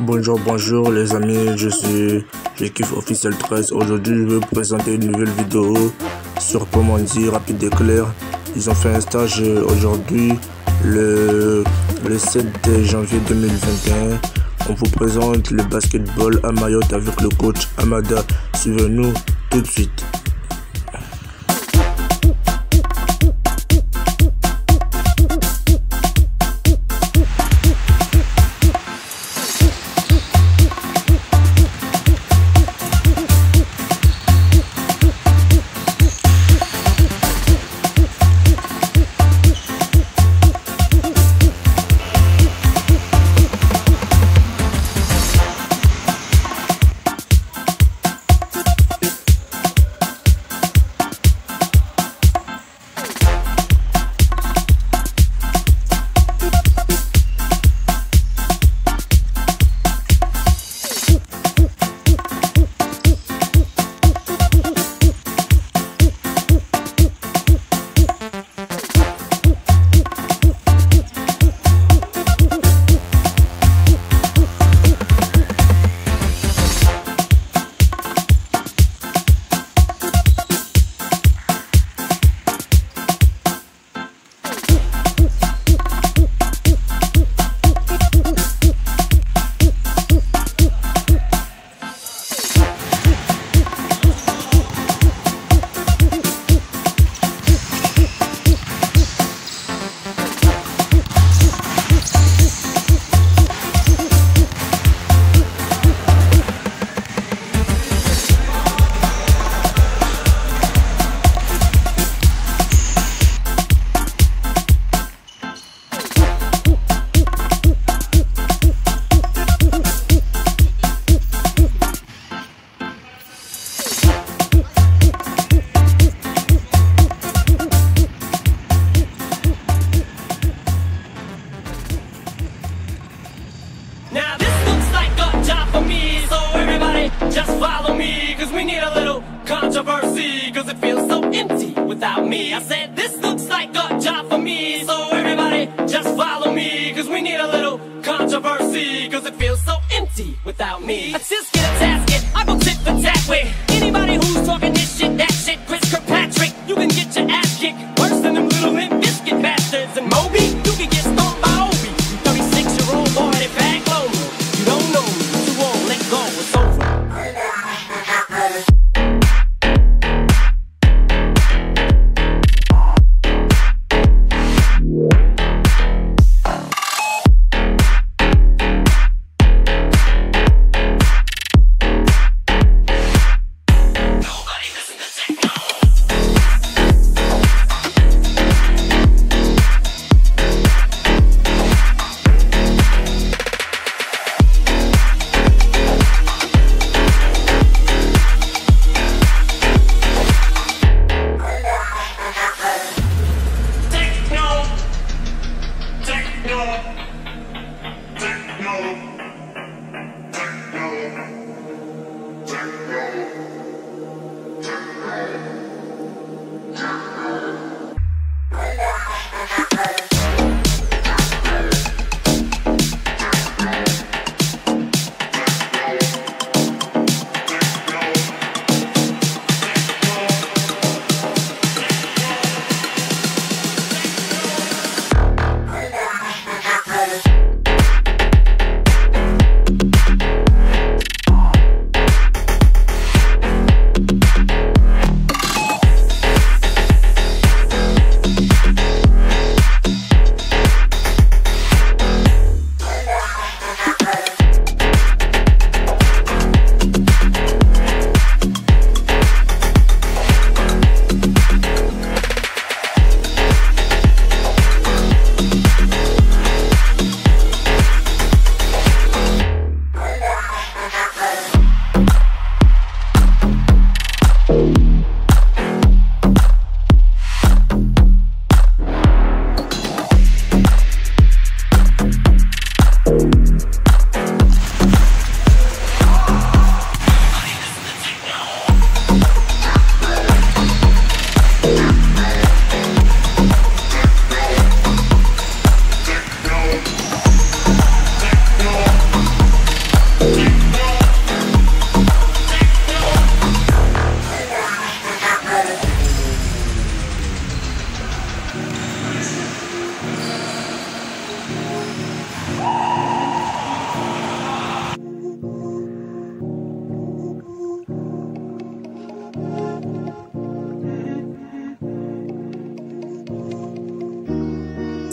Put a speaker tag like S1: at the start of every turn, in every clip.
S1: Bonjour, bonjour les amis, je suis l'équipe officiel 13. Aujourd'hui, je vais vous présenter une nouvelle vidéo sur Pomonzi Rapide et Clair. Ils ont fait un stage aujourd'hui, le, le 7 janvier 2021. On vous présente le basketball à Mayotte avec le coach Amada. Suivez-nous tout de suite.
S2: I said, this looks like a job for me. So everybody just follow me, cause we need a little controversy, cause it feels so empty without me. Let's just get a tasket, I go tit for tat with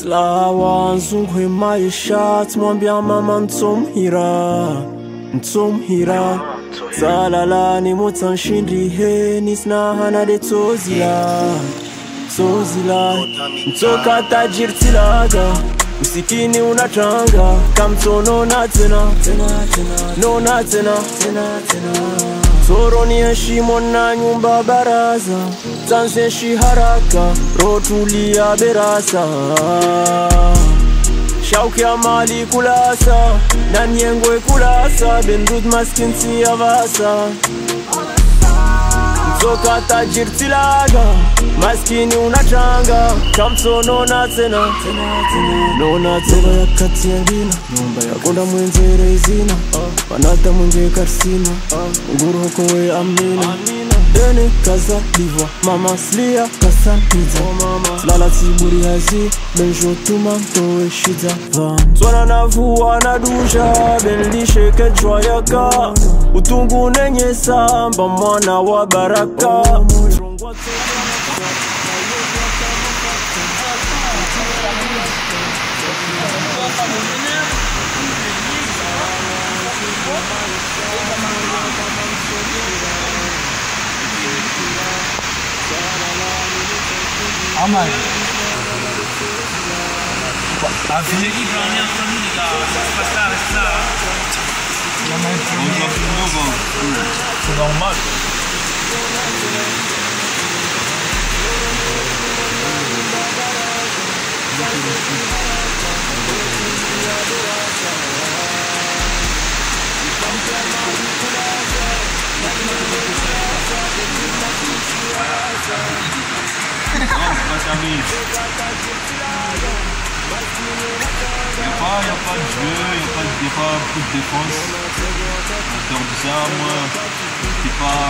S2: Slawa nzungwe maisha tumwambia mama ntomhira ntomhira zalala nimutsanshindrihe nisinahana de tozila tozila mtsoka tajiri tilaga msikini unatanga kamtso nona tsena nona tsena. Soro ni heshimo na nyumba baraza. Tanzeshi haraka rotulia berasa Shauki ya mali kulasa na nyengwe kulasa Bendud maskinsi ya vasa. Mzoka tajirtilaga maskini unachanga. Kamso nona tena nona tena ya kati ya ngina yakunda mwenzere izina. Wanata mwenge karsina. Nguruhoko we amina. Deni kaza divwa mama slia kasaniza lala tiburi hazi. Benjotuma ntowe shiza tswana navuwa na dusha. Benlisheke jwayaka. Utungu nenye samba mwana wa baraka.
S3: Passe ça, C'est normal. Il n'y a, pas, a pas de jeu, il n'y a pas, de- défense. En de ça, moi, je pas.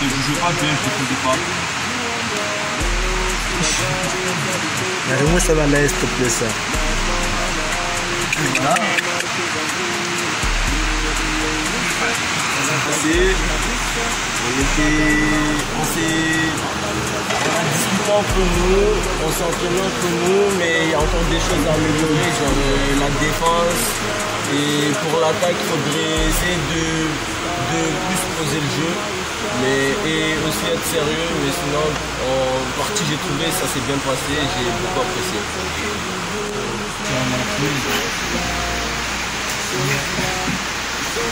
S3: Je ne joue pas bien, je ne pas.
S1: Narimo ça va s'il te plaît, ça.
S2: passé, on on discuté entre nous, on s'est entraîné entre nous, mais il y a encore des choses à améliorer, genre euh, la défense. Et pour l'attaque, il faudrait essayer de, de plus poser le jeu, mais et aussi être sérieux. Mais sinon, en partie, j'ai trouvé ça s'est bien passé, j'ai beaucoup apprécié.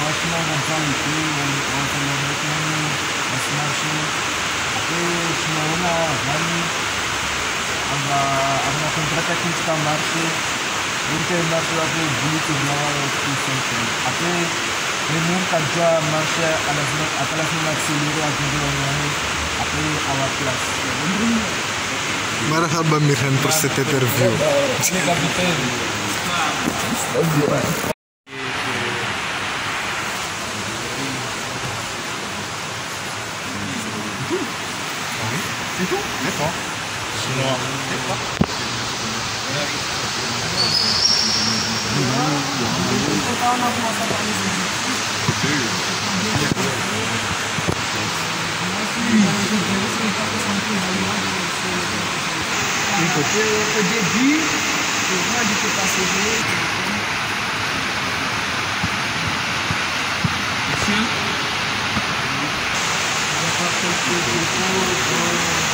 S4: Właśnie włączamy piłę, włączamy rytmy, smashi, tapi semuanya lagi ada ada sih Urte marcha la plus vite blanc tout
S5: son temps. Après, le monde a déjà marché à la semaine, après la semaine accélérée à Google Online, après à la place. مرحبا pas quelques défauts dans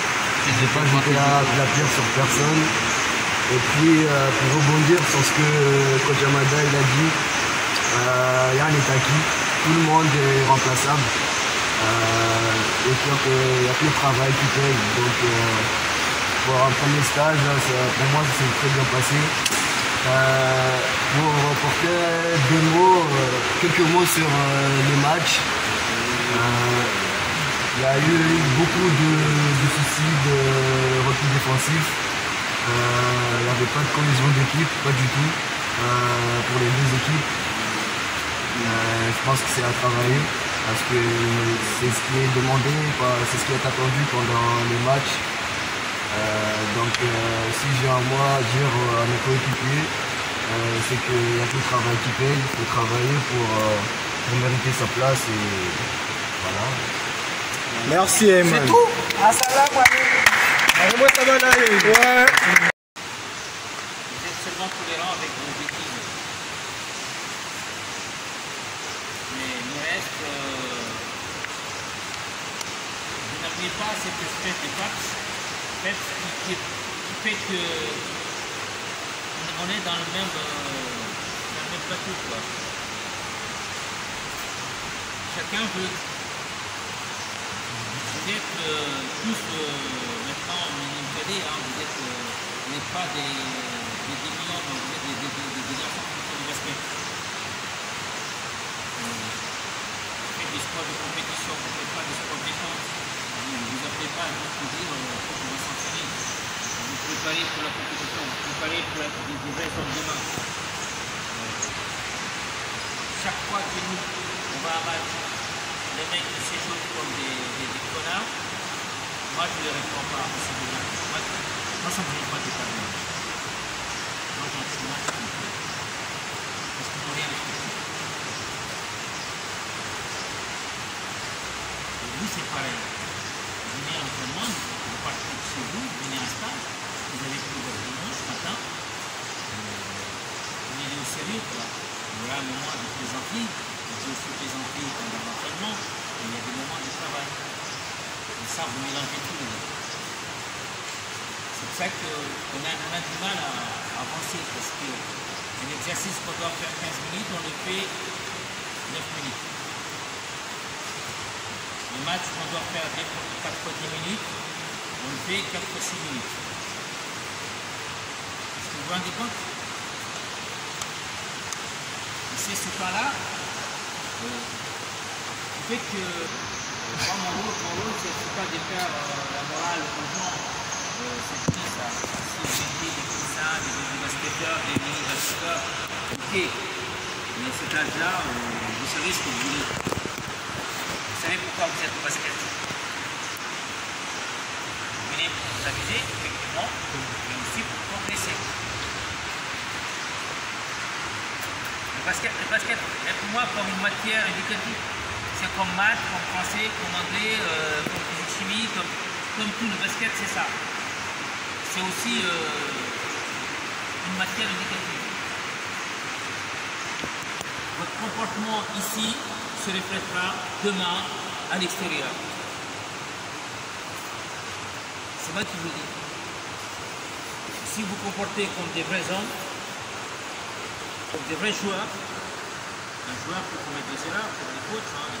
S5: Vais pas jeter la, la pierre sur personne. Et puis, euh, pour rebondir sur ce que euh, Coach Amada il a dit, euh, Yann est acquis, tout le monde est remplaçable. Euh, et puis il n'y a que le travail qui paye. Donc euh, pour un premier stage, pour moi ça s'est très bien passé. Euh, pour reporter deux mots, euh, quelques mots sur euh, les matchs. Il y a eu beaucoup de, de soucis de repli défensif. Euh, il n'y avait pas de cohésion d'équipe, pas du tout, euh, pour les deux équipes. Euh, je pense que c'est à travailler parce que c'est ce qui est demandé, c'est ce qui est attendu pendant les matchs. Donc si j'ai un mot à dire à mes coéquipiers, c'est qu'il y a tout le travail qui paye, il faut travailler pour, pour mériter sa place et voilà.
S2: Merci, Eman.
S4: C'est tout Assalamu alaikum.
S2: Moi, ça va aller. Ouais.
S6: Vous êtes seulement tolérant avec vos bêtises. Mais le reste, euh, vous n'avez pas cette espèce de pax, peps qui, qui, qui fait que on est dans le même, euh, dans le même bateau. Quoi. Chacun veut. Vous êtes euh, tous euh, maintenant manipulés, hein, vous êtes, euh, pas des, des, millions, vous êtes des, des, des, qui. Euh, Vous faites des sports de compétition, vous ne faites pas des sports de défense. Vous vous appelez pas à vous dire qu'on va s'entraîner. Vous vous préparez pour la compétition, vous préparez pour être des, demain. Chaque fois que nous, on va match, les mecs qui s'échauffent comme des, des, des connards, moi je ne les réponds pas à ces deux-là. Moi, moi, ça me vient pas de parler. Moi j'en suis je comprends. Parce qu'ils n'ont rien respecté. Et vous, c'est pareil. Vous venez en entraînement, vous partez de chez vous, vous venez en stage, vous avez pris votre dimanche matin, vous venez au sérieux, aura un moment de plaisanterie, vous pouvez aussi plaisanter pendant il y a des moments de travail. Ça, vous mélangez deux. C'est pour ça qu'on a, on du mal à, avancer, parce que un exercice qu'on doit faire 15 minutes, on le fait 9 minutes. Le match qu'on doit faire 4 fois 10 minutes, on le fait 4 fois 6 minutes. Est-ce que vous vous rendez compte? C'est ce qui fait que euh, moi, mon rôle, mon rôle c'est pas de faire euh, la morale aux gens. Euh, c'est qui ça Si des coussins, des basketteurs, des mini-basketteurs, ok. Mais cet âge-là, euh, vous savez ce que vous voulez. Vous savez pourquoi vous êtes au basket Vous venez pour vous amuser, effectivement, mais aussi pour progresser. Le basket, le basket est pour moi comme une matière éducative. Comme maths, comme français, comme anglais, euh, comme physique chimie, comme, tout. Le basket, c'est ça. C'est aussi euh, une matière éducative. Votre comportement ici se reflètera demain à l'extérieur. C'est moi qui vous dis. Si vous comportez comme des vrais hommes, comme des vrais joueurs, un joueur peut commettre des erreurs, comme les coachs,